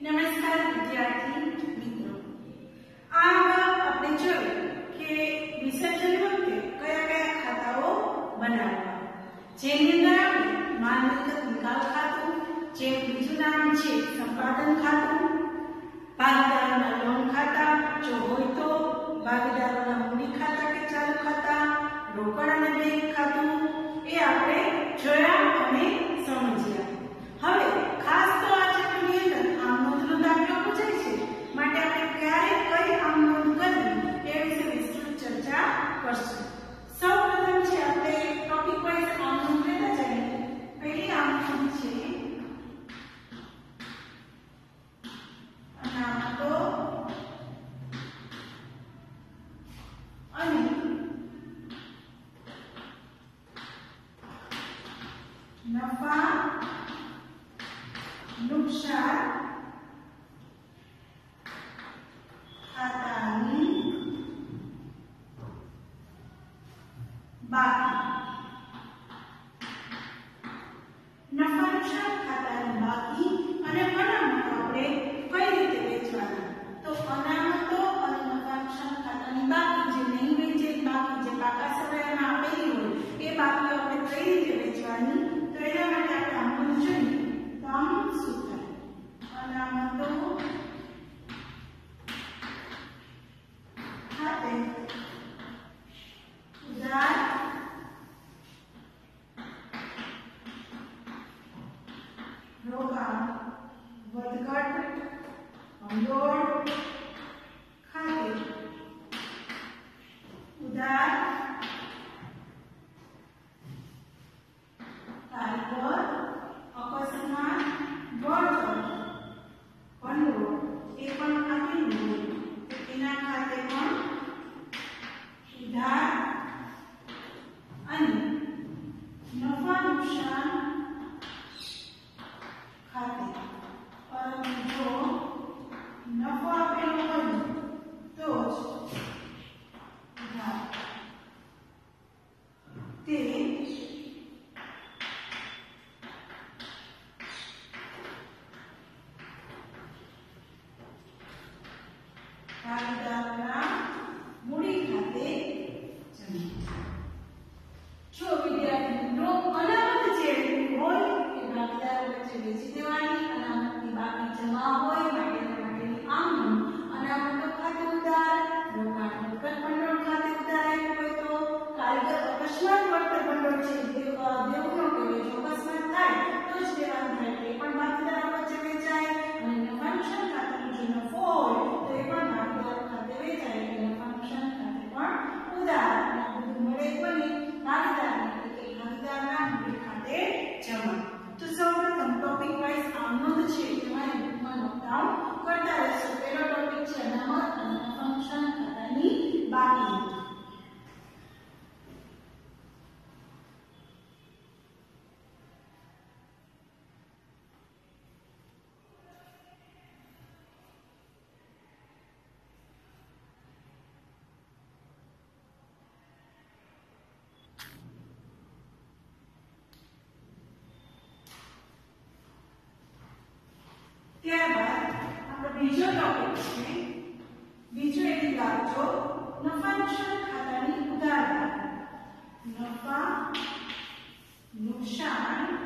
નમસ્કાર વિદ્યાર્થી મિત્રો. આ આપણે જોયું કે વિસર્જન વખતે કયા કયા ખાતાઓ બનાવવા. જેની અંદર આપણે માનવગત નિકાલ ખાતું જે બીજું નામ છે સંપાદન ખાતું નફા નુકસાન ખાતાની બાકી નફા નુકસાન ખાતાની બાકી આપણે કઈ રીતે વેચવાના? તો અનામતો અને નફા ખાતાની બાકી જે નહીં વેચે બાકી જે પાકા સમયમાં આપેલી હોય, એ બાકી આપણે કઈ રીતે કરવાની તો એના માટે આપણે જોઈએ તો આમ શું થાય કામ કરતા રહીશું પહેલો અને ફંક્શન કરવાની બાકી. બીજો ટોપિક છે બીજો એક દાખલો નફા નુકસાન ખાતાની ઉદાહરણ. નફા નુકસાન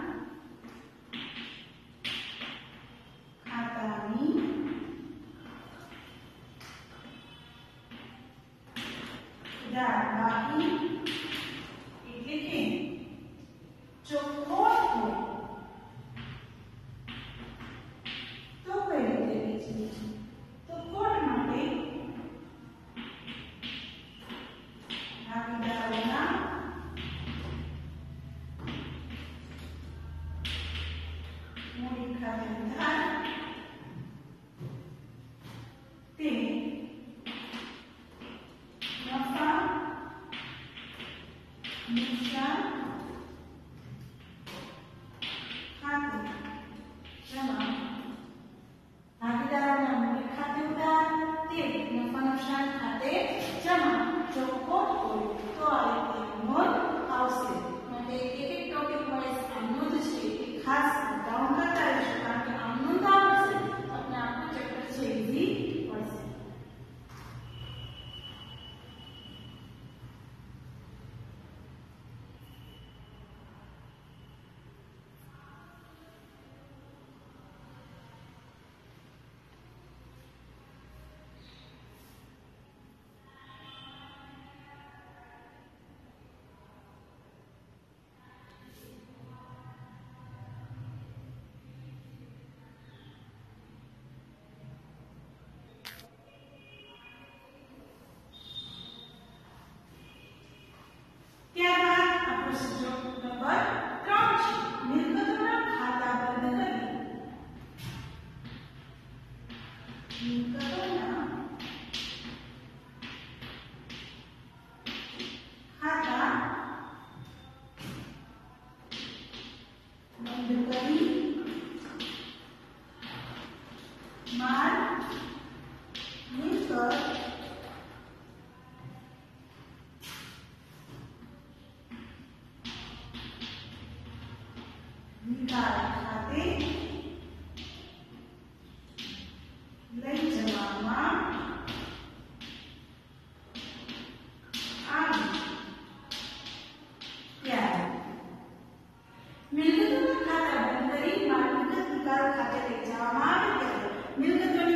ત્યારબાદ આપણો સંજોગ નંબર ત્રણ છે મિલકતોના ખાતા બંધ કરવી મિલકતો નિકાલ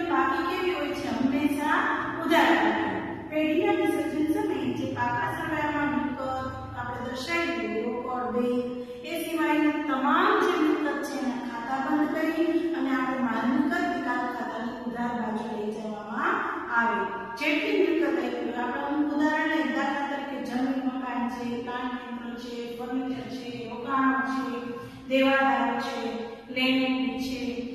પાકી કેવી હોય છે હંમેશા ઉદાહરણ પેઢી પાકા સમયમાં મિલકત આપણે દર્શાવી એ સિવાયના તમામ નાકાબંધ કરી અને આપણે માનનગર વિકાસ ખાતાની ઉધાર બાજુ લઈ જવામાં આવે. જેટલી મિલકત આપણે ઉદાહરણ લઈએ દાખલા તરીકે જમીન મકાન છે પ્લાન ક્ષેત્ર છે, ફર્નિચર છે રોકાણો છે, દેવાદાર છે લેન્ડ છે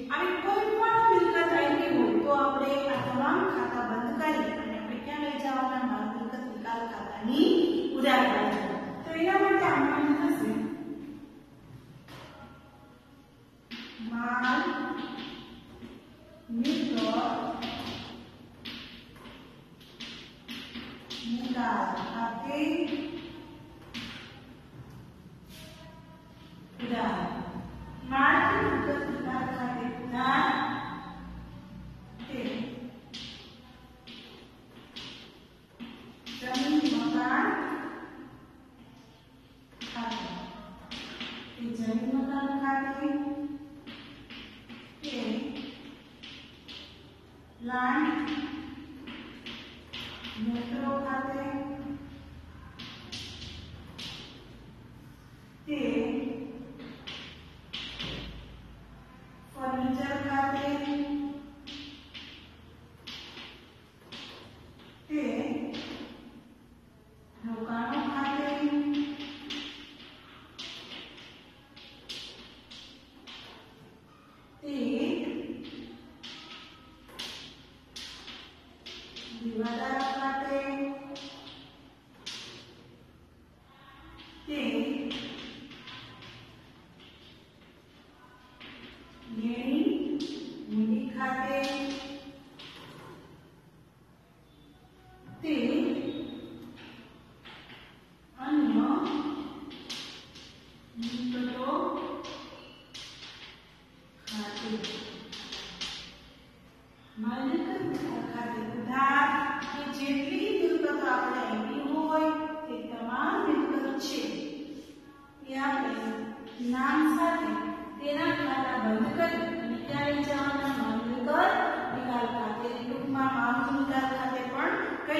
ઉદ્યાન ખાતે કે Sim.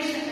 Krishna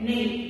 Me.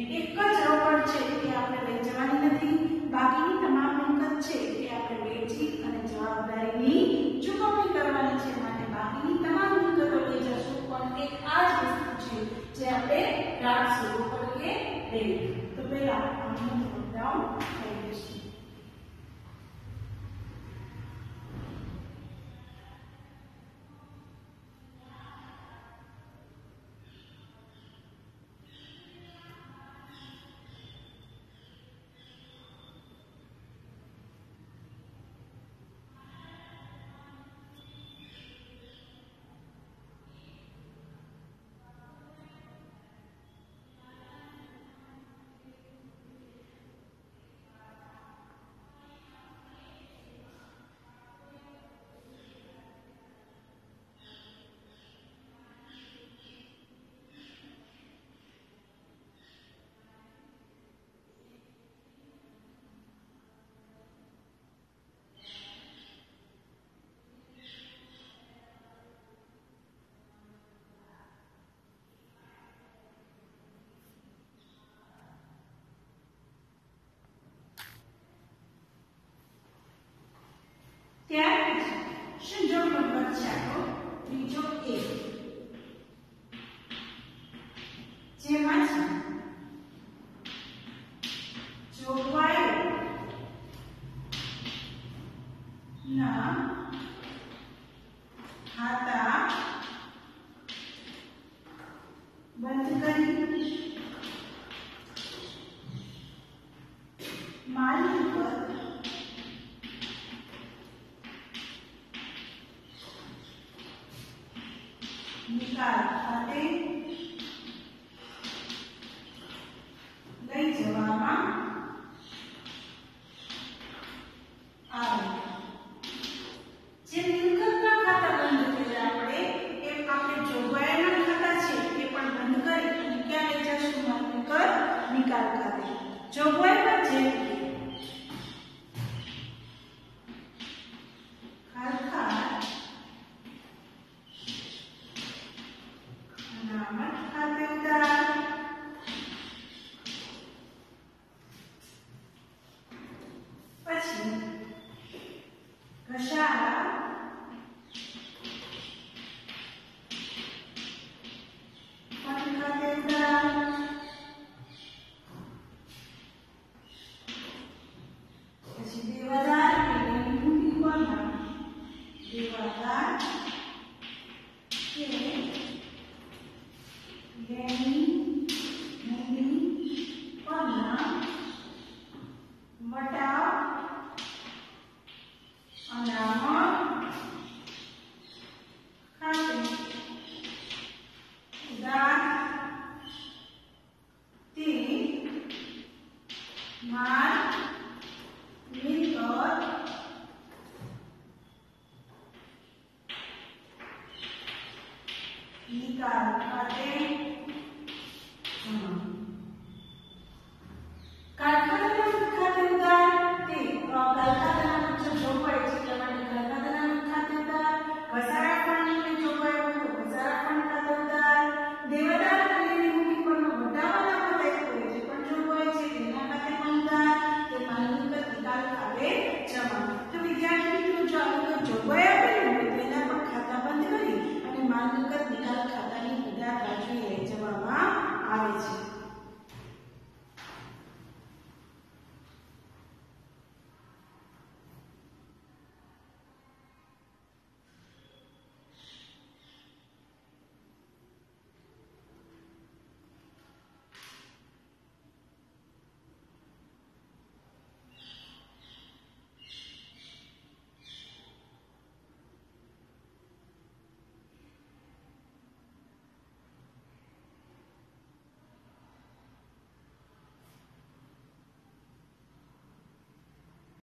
maridos,